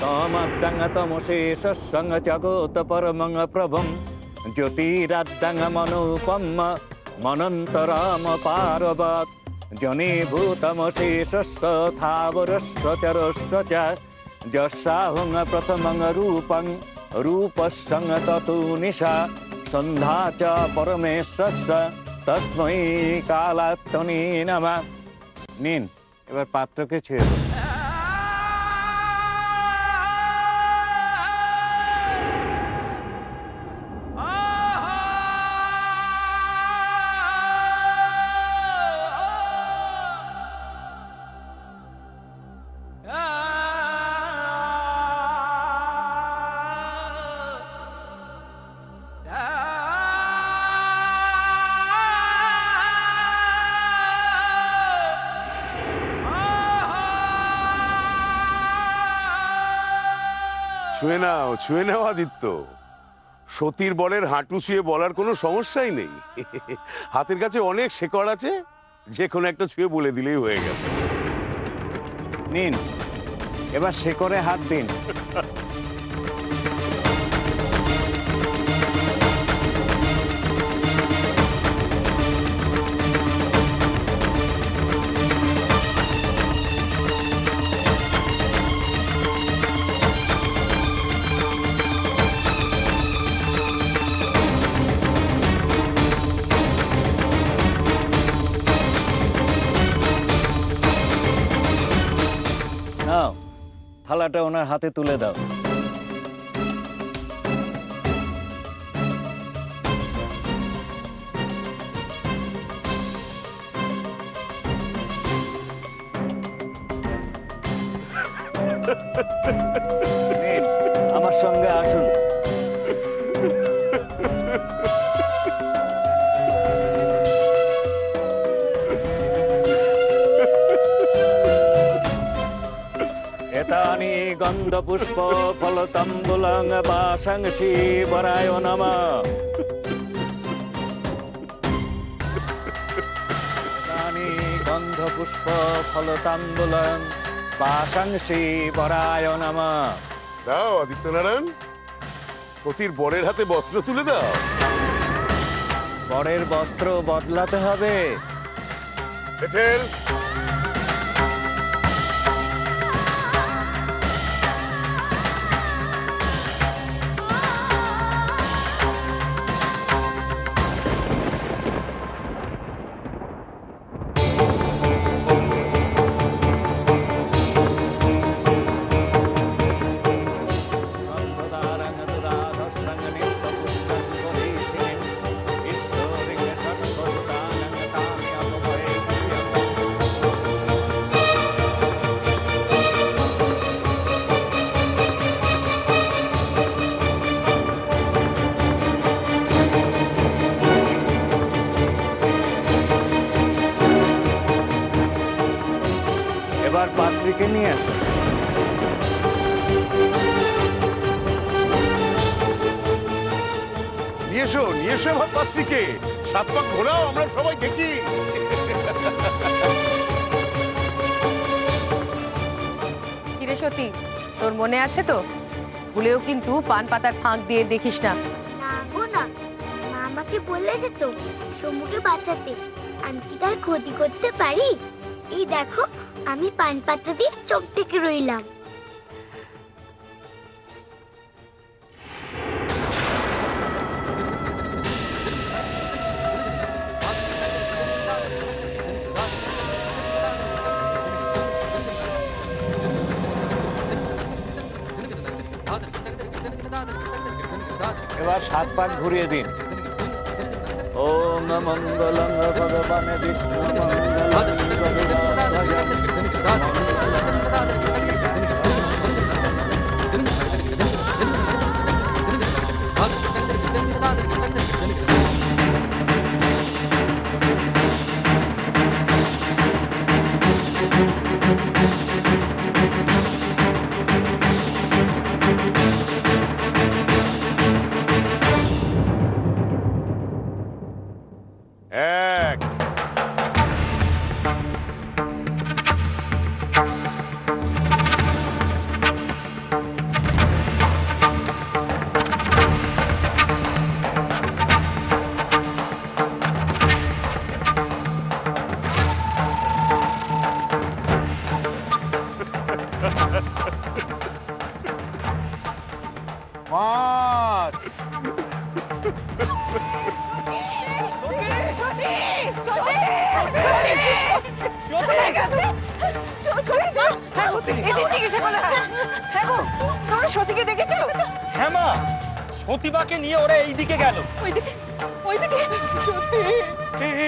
कामदङ्गतमुशेषस्सङ्ग जगोतपरमङ्गप्रभं ज्योतिराद्दङ्गमनुपम मनन्तरामपारवत् जनीभूतमशेषस्स थावरस्स चरस्स च जस्साहुङ्गप्रथमङ्गरूपं रूपस्सङ्गततुनिशा सन्धा च परमेश তসময়ী কালাত্মনি নামা নিন এবার পাত্রকে ছেড়ে দিন। ছুঁয়ে নাও ছুঁয়ে নাও আদিত্য। সতীর বরের হাঁটু ছুঁয়ে বলার কোনো সমস্যাই নেই। হাতের কাছে অনেক শেকড় আছে, যে কোনো একটা ছুঁয়ে বলে দিলেই হয়ে গেল। নিন, এবার শেকড়ে হাত দিন। থালাটা ওনার হাতে তুলে দাও। গন্ধপুষ্প ফলতম্বুলং বাসংসি বরায় নম। গন্ধপুষ্প ফলতম্বুলং বাসংসি বরায় নম। দাও আদিত্যনারায়ণ। সতীর বরের হাতে বস্ত্র তুলে দাও। বরের বস্ত্র বদলাতে হবে। পেটেল। পাত্রীকে নিয়ে আসো। নিয়ে এসো নিয়ে এসো এবার পাত্রীকে। সাত পাক ঘোরাও আমরা সবাই দেখি। কিরে সতী তোর মনে আছে তো? ভুলেও কিন্তু পান পাতার ফাঁক দিয়ে দেখিস না। না গো না মা আমাকে বলেছে তো সমুকে বাঁচাতে। আমি কি তার ক্ষতি করতে পারি? এই দেখো আমি পান পাতা দিয়ে চোখ থেকে রইলাম। এবার সাত পাক ঘুরিয়ে দিন। ওম মঙ্গলং ভগবান বিষ্ণু মঙ্গলং এক মাছ সতীকে দেখেছ হ্যাঁ মা সতীবাকে নিয়ে ওরা এইদিকে গেল। ওইদিকে ওইদিকে সত্যি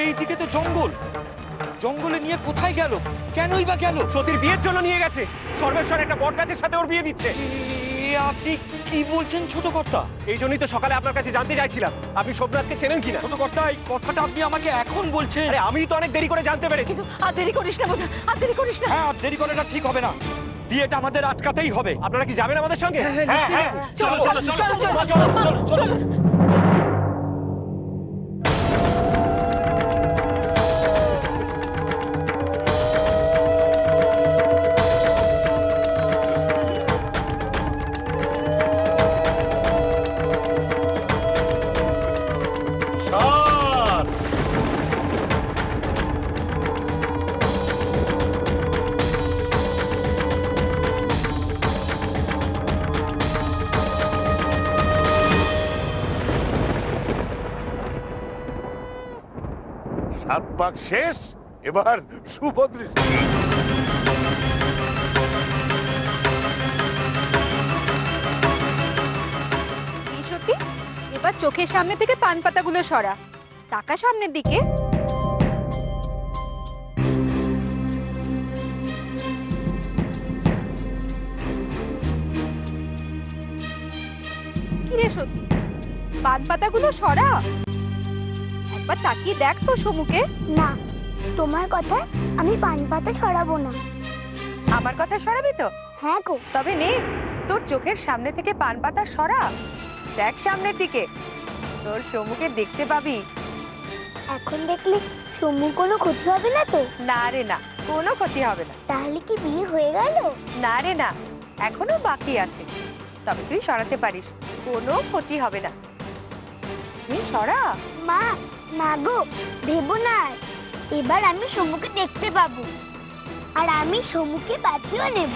এইদিকে তো জঙ্গল। জঙ্গলে নিয়ে কোথায় গেল? কেনই বা গেল? সতীর বিয়ের জন্য নিয়ে গেছে। সর্বেশ্বর একটা বট গাছের সাথে ওর বিয়ে দিচ্ছে। আপনি কি বলছেন ছোট কর্তা এই জন্যই তো সকালে আপনার কাছে জানতে চাইছিলাম আপনি সোমনাথকে চেনেন কিনা ছোট কর্তা এই কথাটা আপনি আমাকে এখন বলছেন আমি তো অনেক দেরি করে জানতে পেরেছি আর দেরি করিস না বোধ আর দেরি করিস না হ্যাঁ আর দেরি করাটা ঠিক হবে না বিয়েটা আমাদের আটকাতেই হবে আপনারা কি যাবেন আমাদের সঙ্গে হ্যাঁ হ্যাঁ চলো, চলো, চলো, চলো, চলো চলো পাক শেষ, এবার সুভদ্রে এবার চোখের সামনে থেকে পান পাতাগুলো সরা। টাকা সামনের দিকে। পান পাতাগুলো সরা। একবার তাকিয়ে দেখ তো সমুকে। না তোমার কথায় আমি পান পাতা ছড়াবো না। আমার কথা সরাবি তো? হ্যাঁ গো। তবে নে তোর চোখের সামনে থেকে পান পাতা সরা। দেখ সামনের দিকে। তোর সমুখে দেখতে পাবি। এখন দেখলে সমু কোনো ক্ষতি হবে না তো? না রে না কোনো ক্ষতি হবে না। তাহলে কি বিয়ে হয়ে গেল? না রে না এখনও বাকি আছে। তবে তুই সরাতে পারিস কোনো ক্ষতি হবে না। তুই সরা। মা না গো ভেবো না এবার আমি সমুকে দেখতে পাবো। আর আমি সমুকে বাঁচিয়েও নেব।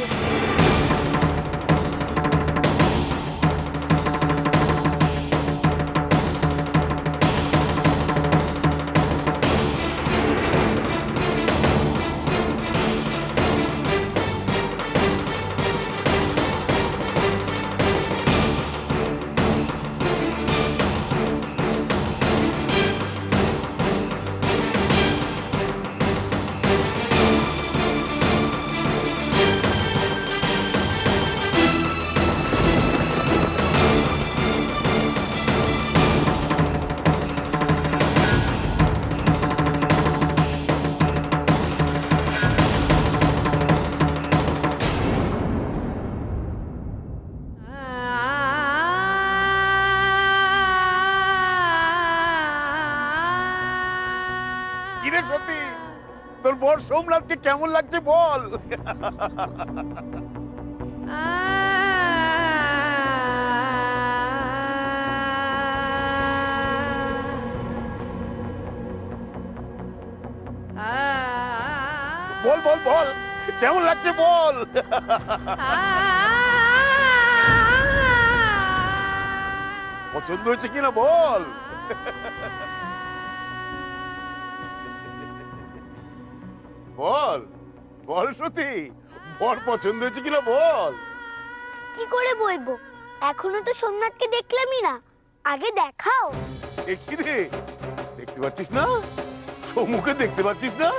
সোমনাথকে কেমন লাগছে বল। বল বল বল। কেমন লাগছে বল। পছন্দ হয়েছে কিনা বল। বল সত্যি বর পছন্দ হয়েছে কিনা বল। কি করে বলব? এখনও তো সোমনাথকে দেখলামই না। আগে দেখাও। দেখি রে? দেখতে পাচ্ছিস না? সমুখে দেখতে পাচ্ছিস না?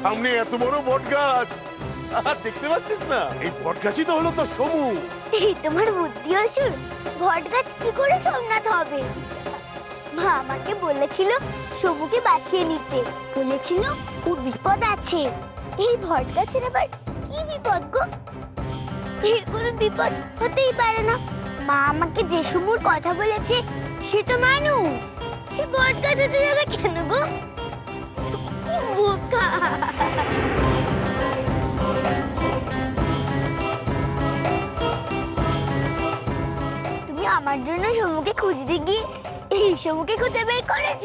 সামনে এত বড় বট গাছ আর দেখতে পাচ্ছিস না? এই বট গাছই তো হলো তোর সমু। এই তোমার বুদ্ধি অসুর। বট গাছ কি করে সোমনাথ হবে? মা আমাকে বলেছিল সমুকে বাঁচিয়ে নিতে। বলেছিল ওর বিপদ আছে। এই কি বিপদ গো? এর কোনো বিপদ হতেই পারে না। মা আমাকে যে কথা বলেছে, সে তো মানুষ। সে যাবে কেন গো? তুমি আমার জন্য সমুকে খুঁজতে গিয়ে এই সমুকে খুঁজে বের করেছ?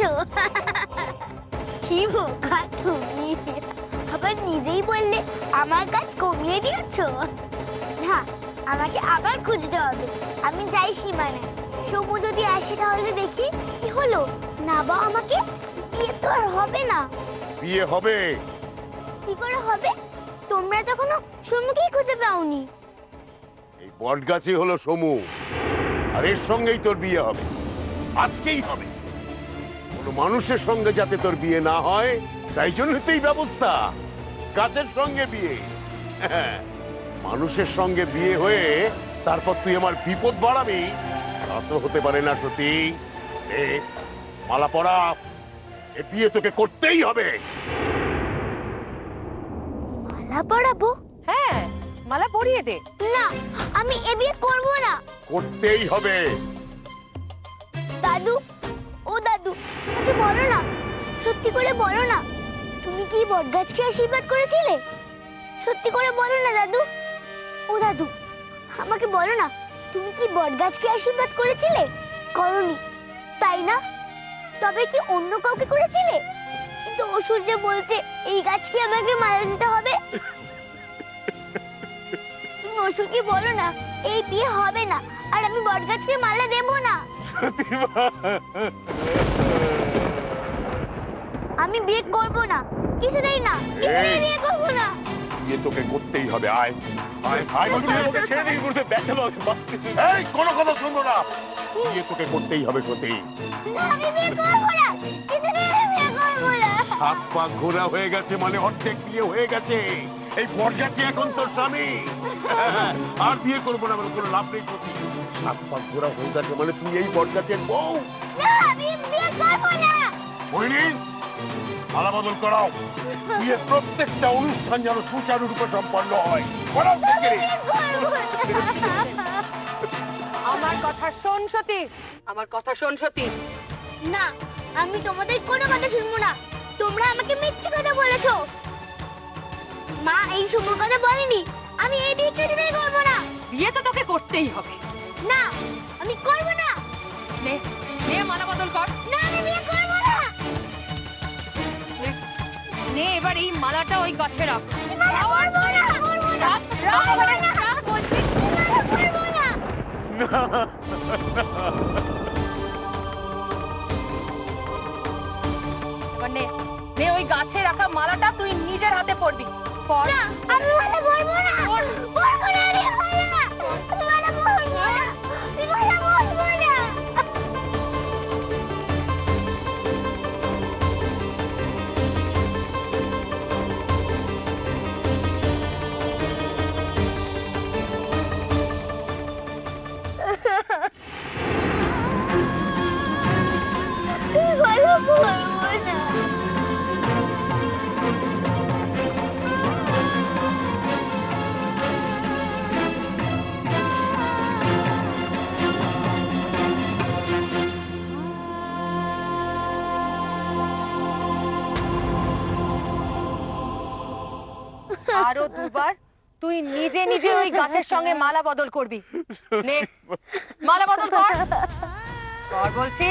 কি বোকা তুমি। আবার নিজেই বললে আমার কাজ কমিয়ে দিয়েছ? না আমাকে আবার খুঁজতে হবে। আমি যাই সীমানায়। সমু যদি আসে তাহলে দেখি কি হলো। না বা আমাকে বিয়ে তো আর হবে না। বিয়ে হবে। কি করে হবে? তোমরা তো কোনো সমুকেই খুঁজে পাওনি। এই বট গাছই হলো সমু আর এর সঙ্গেই তোর বিয়ে হবে। আজকেই হবে। কোনো মানুষের সঙ্গে যাতে তোর বিয়ে না হয় তাই জন্য তো এই ব্যবস্থা। গাছের সঙ্গে বিয়ে। হ্যাঁ, মানুষের সঙ্গে বিয়ে হয়ে তারপর তুই আমার বিপদ বাড়াবি। তা তো হতে পারে না সতী। এ মালা পড়া এ বিয়ে তোকে করতেই হবে। মালা পরাবো? হ্যাঁ মালা পরিয়ে দে। না আমি এ বিয়ে করব না। করতেই হবে। দাদু ও দাদু আমাকে বলো না। সত্যি করে বলো না। কি বটগাছকে আশীর্বাদ করেছিলে? সত্যি করে বলো না দাদু। ও দাদু আমাকে বলো না তুমি কি বটগাছকে আশীর্বাদ করেছিলে? করনি তাই না? তবে কি অন্য কাউকে করেছিলে? কিন্তু অসুর যে বলছে এই গাছকে আমাকে মারা দিতে হবে। তুমি অসুরকে বলো না এই বিয়ে হবে না আর আমি বটগাছকে মালা দেব না। আমি বিয়ে করব না কিছুতেই না কিছুতেই বিয়ে করব না। বিয়ে তোকে করতেই হবে আয়। আয় আয় বলছি ওকে ছেড়ে দিন গুরুদেব ব্যথা পাবে এই কোনো কথা শুনব না। বিয়ে তোকে করতেই হবে সতী। না, আমি বিয়ে করব না কিছুতেই বিয়ে করব না। সাত পা ঘোরা হয়ে গেছে মানে অর্ধেক বিয়ে হয়ে গেছে। এই বট এখন তোর স্বামী। আর বিয়ে করব না মানে কোনো লাভ নেই সতী। সাত পা ঘোরা হয়ে গেছে মানে তুই এই বটগাছের বউ। না আমি বিয়ে করব না। বইনি মালা বদল করাও বিয়ের প্রত্যেকটা অনুষ্ঠান যেন সুচারুরূপে সম্পন্ন হয়। করাও আমার কথা শোন সতী আমার কথা শোন সতী। না আমি তোমাদের কোনো কথা শুনব না। তোমরা আমাকে মিথ্যে কথা বলেছ। মা এই সময় কথা বলেনি। আমি এই বিয়ে কিছুতেই করব না। বিয়ে তো তোকে করতেই হবে। না আমি করব না। নে নে মালা বদল কর। নে এবার এই মালাটা ওই গাছে রাখ। না ওই গাছে রাখা মালাটা তুই নিজের হাতে পড়বি আমি আরও দুবার তুই নিজে নিজে ওই গাছের সঙ্গে মালা বদল করবি। নে, মালা বদল কর। কর বলছি।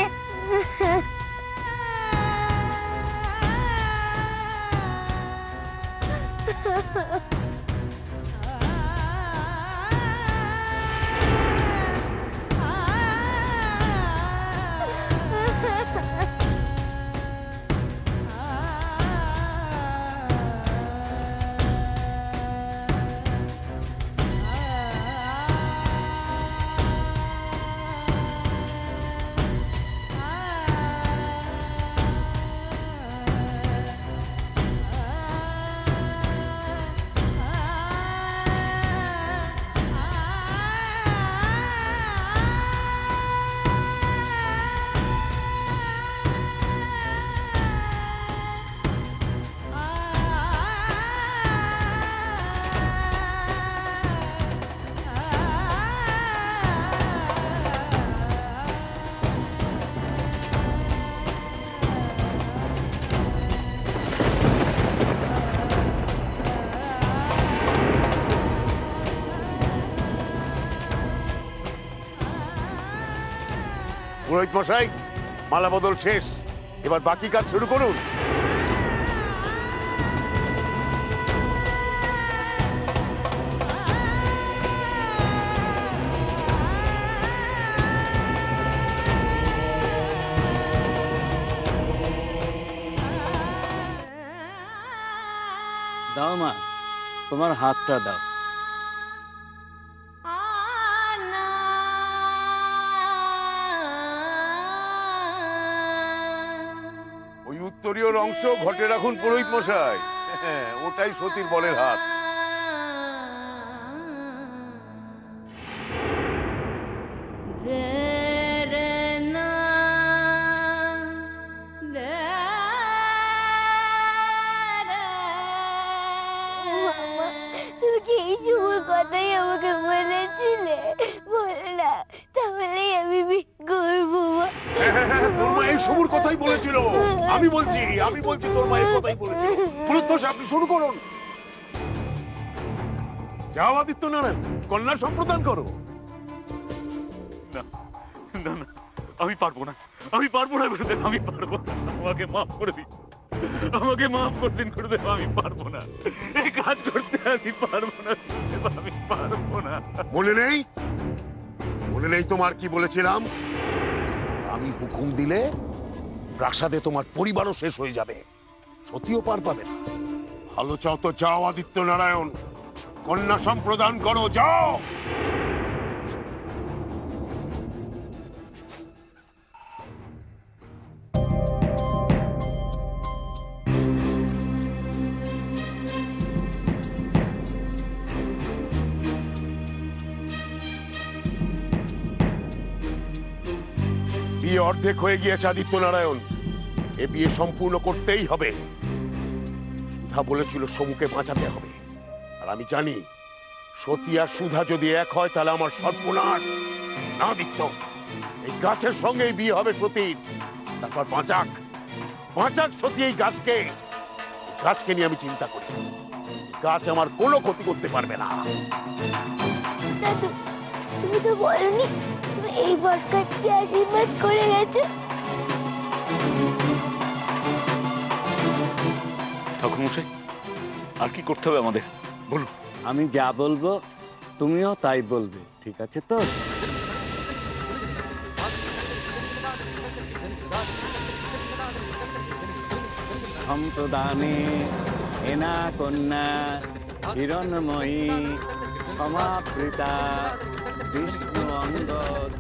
পুরোহিত মশাই, মালা বদল শেষ। এবার বাকি কাজ শুরু করুন। দাও মা, তোমার হাতটা দাও। অংশ ঘটে রাখুন পুরোহিত মশাই। ওটাই সতীর বলের হাত। তুমি কি এই কথাই আমাকে বলেছিলে? বলো না তাহলেই আমি করব? বলেছিল। আমি করো। না আমি পারব না। আমি পারব না আমি পারব আমাকে মাফ করে দিন। আমাকে মাফ করে দিন, গুরুদেব, আমি পারব না। এই কাজ করতে আমি পারব না আমি পারব না। মনে নেই? মনে নেই তোমার কি বলেছিলাম? আমি হুকুম দিলে প্রাসাদে তোমার পরিবারও শেষ হয়ে যাবে। সতীও পার পাবে না। ভালো চাও তো যাও, আদিত্য নারায়ণ। কন্যা সম্প্রদান করো, যাও! অর্ধেক হয়ে গিয়েছে আদিত্য নারায়ণ এ বিয়ে সম্পূর্ণ করতেই হবে। সুধা বলেছিল সমুকে বাঁচাতে হবে। আর আমি জানি, সতী আর সুধা যদি এক হয়, তাহলে আমার সর্বনাশ। না, আদিত্য, এই গাছের সঙ্গেই বিয়ে হবে সতীর। তারপর বাঁচাক। বাঁচাক সতী এই গাছকে। গাছকে নিয়ে আমি চিন্তা করি। গাছ আমার কোনো ক্ষতি করতে পারবে না। তুমি তো বলনি এই বটগাছকে আশীর্বাদ করে গেছো? ঠাকুরমশাই আর কি করতে হবে আমাদের? বলুন। আমি যা বলব তুমিও তাই বলবে ঠিক আছে তো? সম্প্রদানে এনা কন্যা হিরণময়ী সমাবৃতা বিষ্ণু 那个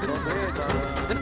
什么，